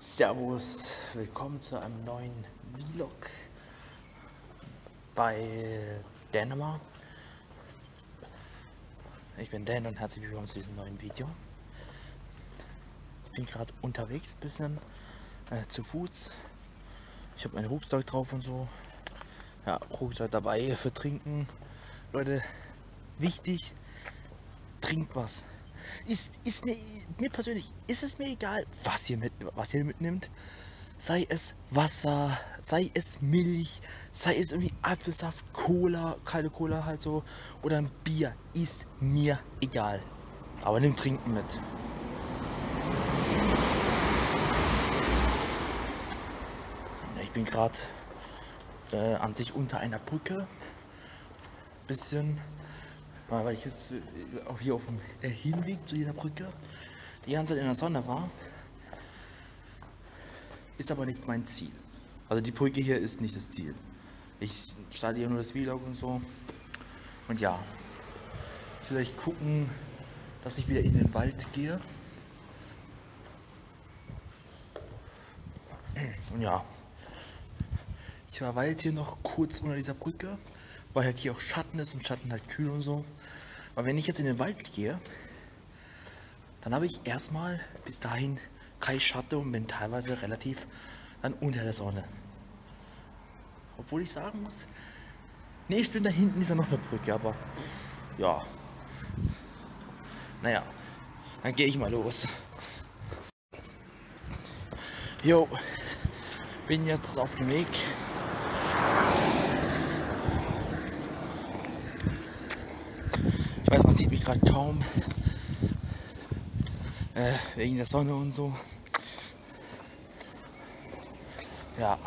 Servus, willkommen zu einem neuen Vlog bei Dänemark. Ich bin Dan und herzlich willkommen zu diesem neuen Video. Ich bin gerade unterwegs, bisschen äh, zu Fuß. Ich habe mein Rucksack drauf und so. Ja, Rucksack dabei für Trinken. Leute, wichtig, trinkt was. Ist, ist mir, mir persönlich ist es mir egal, was ihr, mit, was ihr mitnimmt. Sei es Wasser, sei es Milch, sei es irgendwie Apfelsaft, Cola, kalte Cola halt so oder ein Bier. Ist mir egal. Aber nimm Trinken mit. Ich bin gerade äh, an sich unter einer Brücke. Bisschen weil ich jetzt äh, auch hier auf dem äh, Hinweg zu dieser Brücke die ganze Zeit in der Sonne war. Ist aber nicht mein Ziel. Also die Brücke hier ist nicht das Ziel. Ich starte hier nur das Vlog und so. Und ja, vielleicht gucken, dass ich wieder in den Wald gehe. Und ja, ich war jetzt hier noch kurz unter dieser Brücke, weil halt hier auch Schatten ist und Schatten halt kühl und so. Aber wenn ich jetzt in den Wald gehe, dann habe ich erstmal bis dahin kein Schatten und bin teilweise relativ dann unter der Sonne. Obwohl ich sagen muss, nee, stimmt, da hinten ist ja noch eine Brücke, aber ja. Naja, dann gehe ich mal los. Jo, bin jetzt auf dem Weg Ich weiß, man sieht mich gerade kaum. Äh, wegen der Sonne und so. Ja.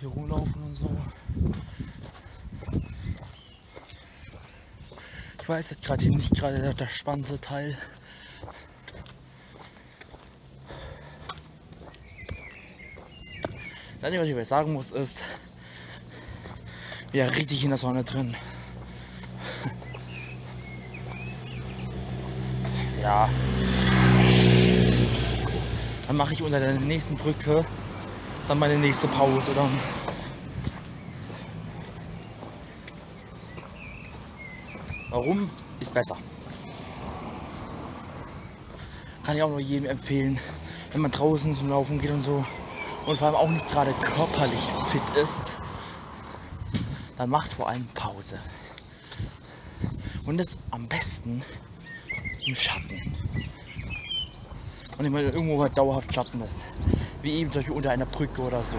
hier rumlaufen und so. Ich weiß jetzt gerade nicht gerade der spannendste Teil. Das Einzige, was ich euch sagen muss, ist, wieder richtig in der Sonne drin. Ja. Dann mache ich unter der nächsten Brücke dann meine nächste Pause dann. Warum? Ist besser. Kann ich auch nur jedem empfehlen, wenn man draußen zum Laufen geht und so und vor allem auch nicht gerade körperlich fit ist, dann macht vor allem Pause. Und das am besten im Schatten. Und immer irgendwo halt dauerhaft Schatten ist. Wie eben zum Beispiel unter einer Brücke oder so.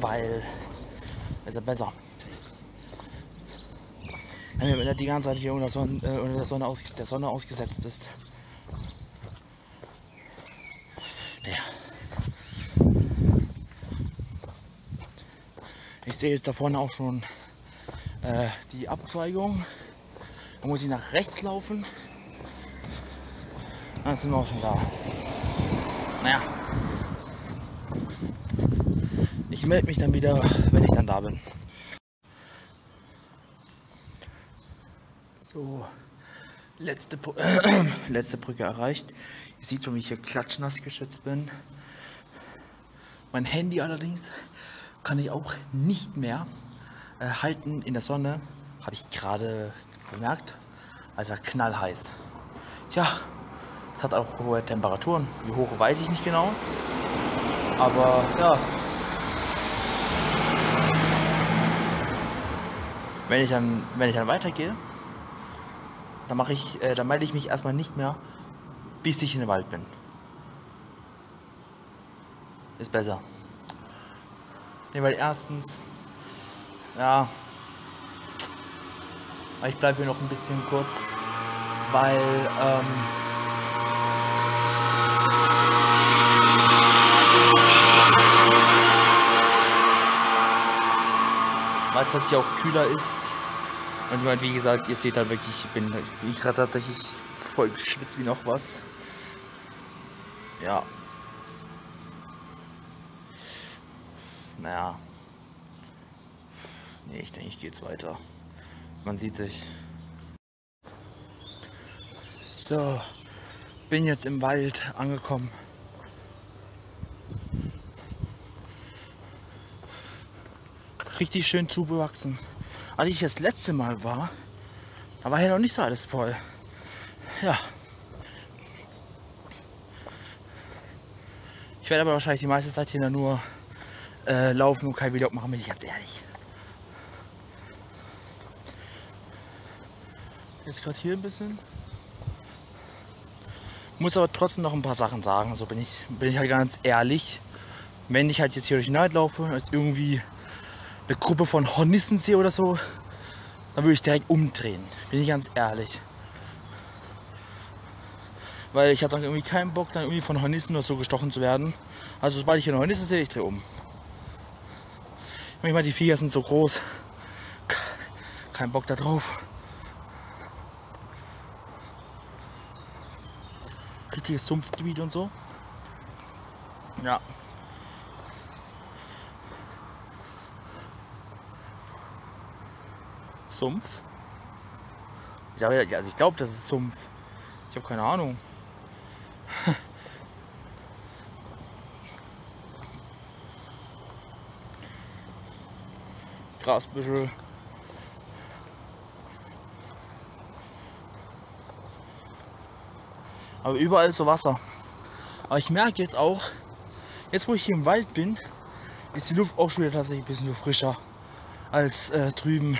Weil ist ja besser. Wenn er die ganze Zeit hier unter, Sonne, äh, unter der, Sonne aus, der Sonne ausgesetzt ist. Ja. Ich sehe jetzt da vorne auch schon äh, die Abzweigung. Da muss ich nach rechts laufen. Dann sind wir auch schon da. Naja. Ich melde mich dann wieder, wenn ich dann da bin. So, letzte, äh, letzte Brücke erreicht. Ihr seht schon, wie ich hier klatschnass geschützt bin. Mein Handy allerdings kann ich auch nicht mehr äh, halten in der Sonne. Habe ich gerade bemerkt. Also knallheiß. Tja, es hat auch hohe Temperaturen. Wie hoch weiß ich nicht genau. Aber ja. Wenn ich dann, wenn ich dann weitergehe, dann mache ich, äh, dann melde ich mich erstmal nicht mehr, bis ich in den Wald bin. Ist besser. Nee, weil erstens, ja, ich bleibe hier noch ein bisschen kurz, weil, ähm, weil es halt hier auch kühler ist und meine, wie gesagt, ihr seht halt wirklich, ich bin, bin gerade tatsächlich voll geschwitzt wie noch was. Ja. Naja. Nee, ich denke, ich gehe jetzt weiter. Man sieht sich. So, bin jetzt im Wald angekommen. Richtig schön zubewachsen. Als ich das letzte Mal war, da war hier noch nicht so alles voll. Ja. Ich werde aber wahrscheinlich die meiste Zeit hier nur äh, laufen und kein Vlog machen, bin ich ganz ehrlich. Jetzt gerade hier ein bisschen. Muss aber trotzdem noch ein paar Sachen sagen. So bin ich, bin ich halt ganz ehrlich. Wenn ich halt jetzt hier durch den Wald laufe, ist irgendwie eine Gruppe von Hornissen sehe oder so, dann würde ich direkt umdrehen. Bin ich ganz ehrlich. Weil ich habe dann irgendwie keinen Bock, dann irgendwie von Hornissen oder so gestochen zu werden. Also sobald ich hier eine Hornisse sehe, ich drehe um. Manchmal die Viecher sind so groß. Kein Bock da drauf. Richtiges Sumpfgebiet und so. Ja. Sumpf. Ich glaube, also ich glaube, das ist Sumpf. Ich habe keine Ahnung. Grasbüschel. Aber überall so Wasser. Aber ich merke jetzt auch, jetzt wo ich hier im Wald bin, ist die Luft auch schon wieder tatsächlich ein bisschen frischer als äh, drüben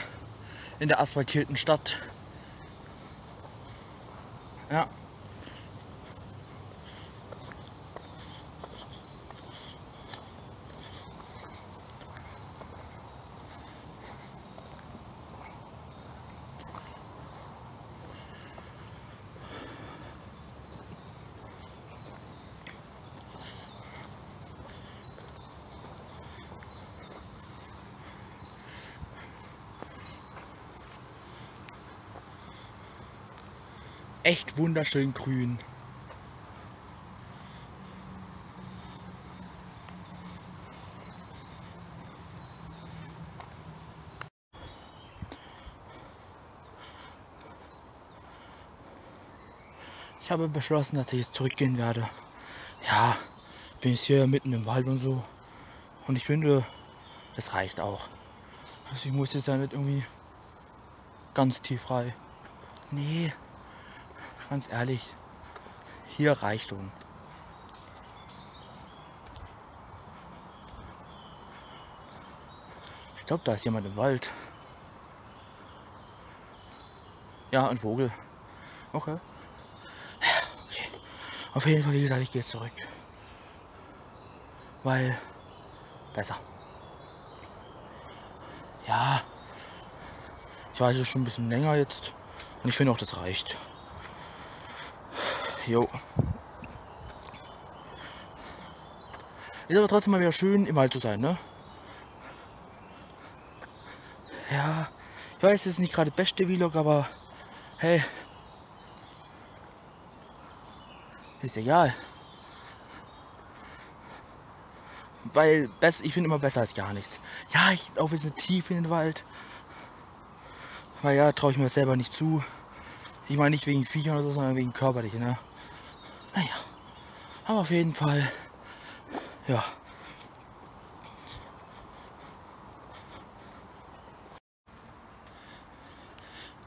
in der asphaltierten Stadt. Ja. Echt wunderschön grün. Ich habe beschlossen, dass ich jetzt zurückgehen werde. Ja, bin jetzt hier mitten im Wald und so. Und ich finde, das reicht auch. Also ich muss jetzt ja nicht irgendwie ganz tief rein. Nee, ganz ehrlich, hier reicht uns. Ich glaube, da ist jemand im Wald. Ja, ein Vogel. Okay. okay. Auf jeden Fall, wie gesagt, ich gehe zurück. Weil besser. Ja. Ich weiß es schon ein bisschen länger jetzt. Und ich finde auch, das reicht. Jo. Ist aber trotzdem mal wieder schön im Wald zu sein, ne? Ja, ich weiß, es ist nicht gerade beste Vlog, aber hey, ist egal. Weil ich bin immer besser als gar nichts. Ja, ich laufe jetzt tief in den Wald. Weil ja, traue ich mir selber nicht zu. Ich meine nicht wegen Viechern oder so, sondern wegen körperlich, ne? Naja, aber auf jeden Fall, ja.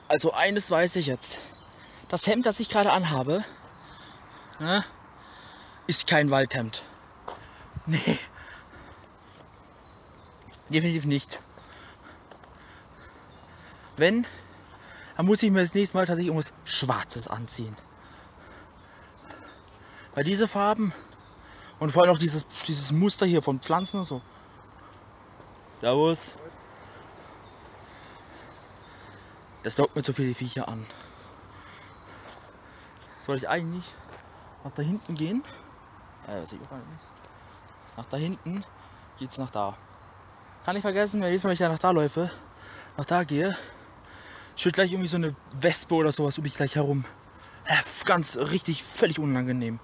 Also eines weiß ich jetzt. Das Hemd, das ich gerade anhabe, ne, ist kein Waldhemd. Nee. Definitiv nicht. Wenn, dann muss ich mir das nächste Mal tatsächlich irgendwas Schwarzes anziehen. Weil diese Farben und vor allem auch dieses, dieses Muster hier von Pflanzen und so. Servus. Das lockt mir zu viele Viecher an. Soll ich eigentlich nach da hinten gehen? Äh, nicht. Nach da hinten geht es nach da. Kann ich vergessen, wenn jedes Mal, ich nach da läufe, nach da gehe, schwirrt gleich irgendwie so eine Wespe oder sowas um mich gleich herum. Ja, ganz richtig, völlig unangenehm.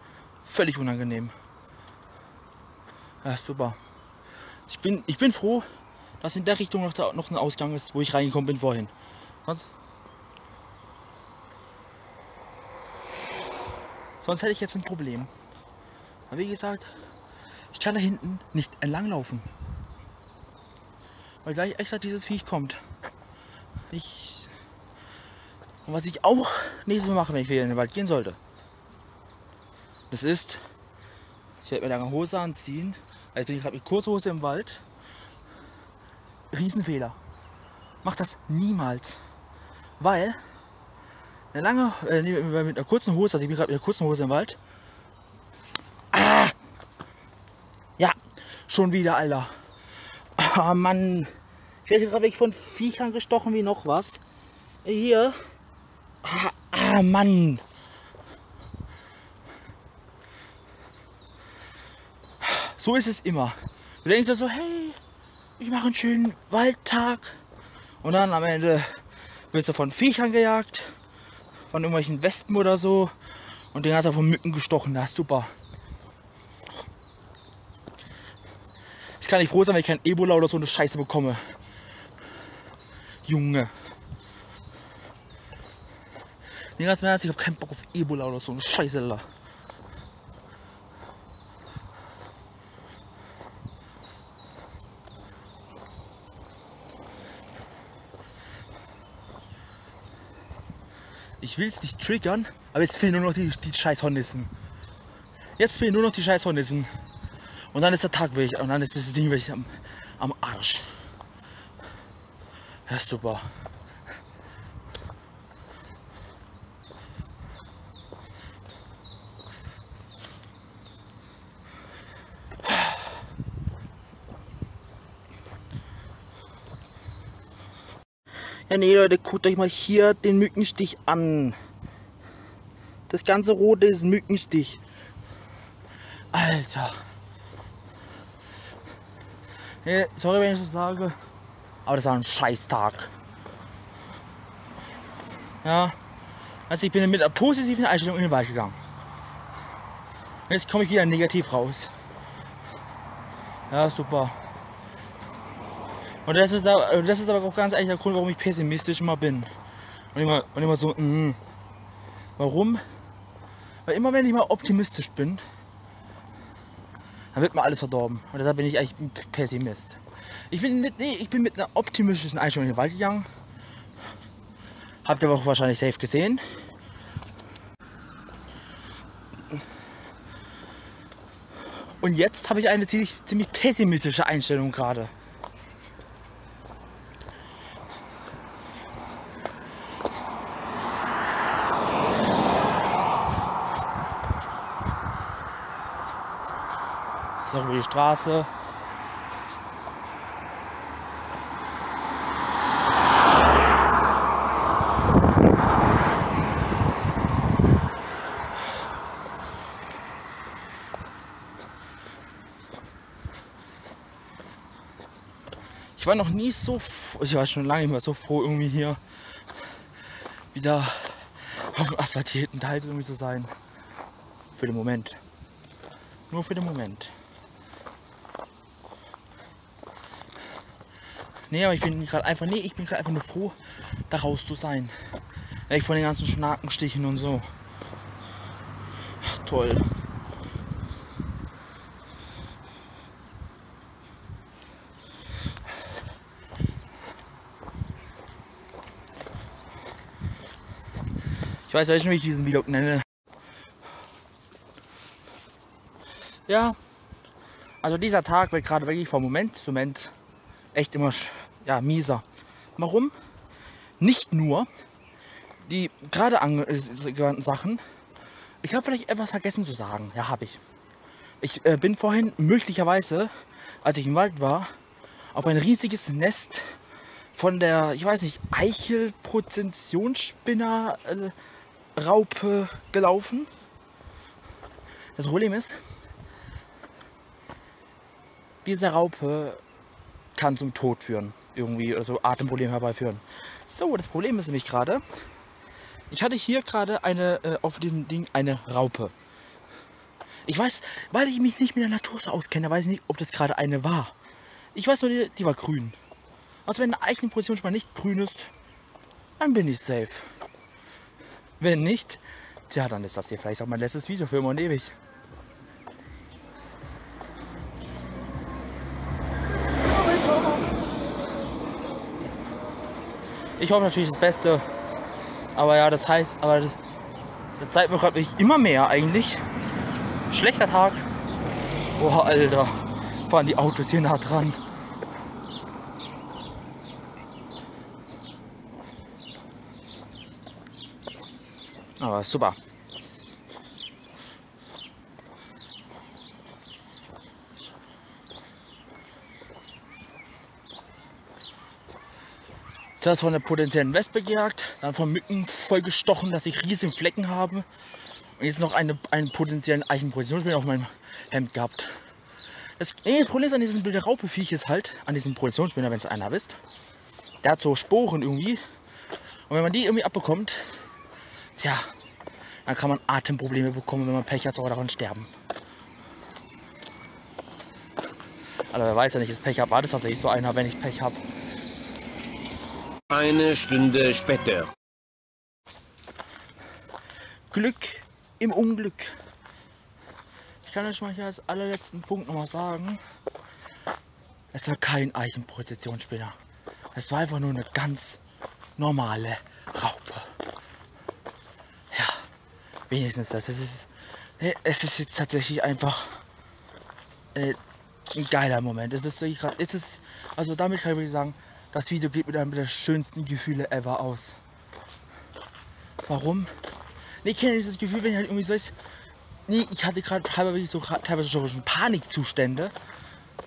Völlig unangenehm. Ja, super. Ich bin, ich bin froh, dass in der Richtung noch, da, noch ein Ausgang ist, wo ich reingekommen bin vorhin. Sonst, sonst hätte ich jetzt ein Problem. Aber wie gesagt, ich kann da hinten nicht entlanglaufen. Weil gleich extra dieses Viech kommt. Ich. Und was ich auch nächstes Mal mache, wenn ich wieder in den Wald gehen sollte. Das ist, ich werde mir lange Hose anziehen. Also bin ich gerade mit Kurzhose im Wald. Riesenfehler. Mach das niemals. Weil eine lange, äh, mit einer kurzen Hose, also ich bin gerade mit einer kurzen Hose im Wald. Ah! Ja, schon wieder, Alter. Ah, Mann. Ich werde gerade von Viechern gestochen wie noch was. Hier. Ah, ah, Mann. So ist es immer. Du denkst ja so, hey, ich mache einen schönen Waldtag. Und dann am Ende wirst du von Viechern gejagt, von irgendwelchen Wespen oder so. Und den hat er von Mücken gestochen. Das ist super. Ich kann nicht froh sein, wenn ich kein Ebola oder so eine Scheiße bekomme. Junge. Nee, ganz im Ernst, ich habe keinen Bock auf Ebola oder so eine Scheiße. Alter. Ich will es nicht triggern, aber jetzt fehlen nur noch die, die scheiß. Jetzt fehlen nur noch die scheiß Hornissen. Und dann ist der Tag weg und dann ist das Ding wirklich am, am Arsch. Ja, super. Ja, nee, Leute, guckt euch mal hier den Mückenstich an. Das ganze Rote ist Mückenstich. Alter. Nee, sorry, wenn ich das sage, aber das war ein Scheißtag. Ja, also ich bin mit einer positiven Einstellung in den Wald gegangen. Jetzt komme ich wieder negativ raus. Ja, super. Und das ist, da, das ist aber auch ganz ehrlich der Grund, warum ich pessimistisch immer bin. Und immer, und immer so, mm. warum? Weil immer wenn ich mal optimistisch bin, dann wird mir alles verdorben. Und deshalb bin ich eigentlich ein Pessimist. Ich bin mit, nee, ich bin mit einer optimistischen Einstellung in den Wald gegangen. Habt ihr auch wahrscheinlich safe gesehen. Und jetzt habe ich eine ziemlich, ziemlich pessimistische Einstellung gerade. Noch über die Straße. Ich war noch nie so, ich war schon lange nicht mehr so froh, irgendwie hier wieder auf dem asphaltierten Teil irgendwie zu sein. Für den Moment. Nur für den Moment. Nee, aber ich bin gerade einfach, nee, ich bin gerade einfach nur froh, da raus zu sein. Weg von den ganzen Schnakenstichen und so. Toll. Ich weiß ja nicht, wie ich diesen Vlog nenne. Ja, also dieser Tag wird gerade wirklich vom Moment zu Moment echt immer ja, mieser. Warum? Nicht nur die gerade angewandten Sachen. Ich habe vielleicht etwas vergessen zu sagen. Ja, habe ich. Ich äh, bin vorhin möglicherweise, als ich im Wald war, auf ein riesiges Nest von der, ich weiß nicht, Eichelprozessionsspinner äh, gelaufen. Das Problem ist, diese Raupe kann zum Tod führen. Irgendwie so Atemprobleme herbeiführen. So, das Problem ist nämlich gerade, ich hatte hier gerade eine, äh, auf dem Ding eine Raupe. Ich weiß, weil ich mich nicht mit der Natur so auskenne, weiß ich nicht, ob das gerade eine war. Ich weiß nur, die, die war grün. Also wenn eine Eichenposition schon mal nicht grün ist, dann bin ich safe. Wenn nicht, tja, dann ist das hier vielleicht auch mein letztes Video für immer und ewig. Ich hoffe natürlich das Beste. Aber ja, das heißt, aber das, das zeigt mir gerade immer mehr eigentlich. Schlechter Tag. Boah, Alter. Fahren die Autos hier nah dran. Aber super. Zuerst von einer potenziellen Wespe gejagt, dann von Mücken vollgestochen, dass ich riesige Flecken habe. Und jetzt noch eine, einen potenziellen Eichenpositionsspieler auf meinem Hemd gehabt. Das, nee, das Problem ist an diesem blöden Raupeviech ist halt, an diesem Positionsspinner, wenn es einer wisst, der hat so Sporen irgendwie. Und wenn man die irgendwie abbekommt, ja, dann kann man Atemprobleme bekommen, wenn man Pech hat, sogar daran sterben. Also wer weiß dass ich Pech habe, war das tatsächlich so einer, wenn ich Pech habe. Eine Stunde später. Glück im Unglück. Ich kann euch mal hier als allerletzten Punkt nochmal sagen. Es war kein Eichenprozessionsspinner. Es war einfach nur eine ganz normale Raupe. Ja, wenigstens das. Es ist, es ist jetzt tatsächlich einfach äh, ein geiler Moment. Es ist wirklich ist, also damit kann ich wirklich sagen, das Video geht mit einem der schönsten Gefühle ever aus. Warum? Nee, ich kenne dieses Gefühl, wenn ich halt irgendwie so ist. Nee, ich hatte gerade teilweise so teilweise schon Panikzustände.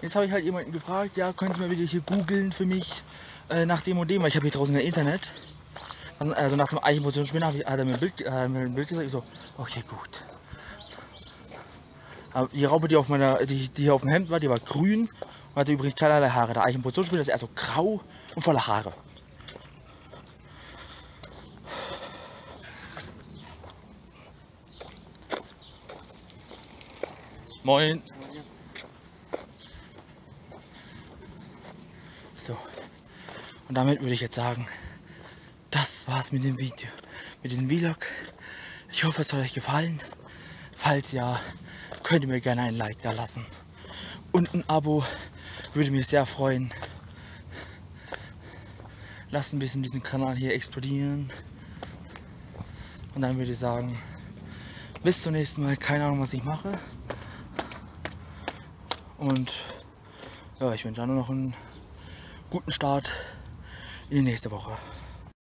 Jetzt habe ich halt jemanden gefragt, ja, können Sie mal wieder hier googeln für mich äh, nach dem und dem, weil ich habe hier draußen im Internet. Dann, also nach dem Eichenpositionsspinner hat er mir ein mir ein Bild gesagt. Ich so, okay, gut. Aber die Raupe, die auf meiner, die, die hier auf dem Hemd war, die war grün und hatte übrigens keinerlei Haare. Der Eichenpositionsspinner ist eher so grau und voller Haare. Moin. So. Und damit würde ich jetzt sagen, das war's mit dem Video, mit diesem Vlog. Ich hoffe, es hat euch gefallen. Falls ja, könnt ihr mir gerne ein Like da lassen. Und ein Abo würde mich sehr freuen. Lasst ein bisschen diesen Kanal hier explodieren. Und dann würde ich sagen, bis zum nächsten Mal. Keine Ahnung, was ich mache. Und ja, ich wünsche nur noch einen guten Start in die nächste Woche.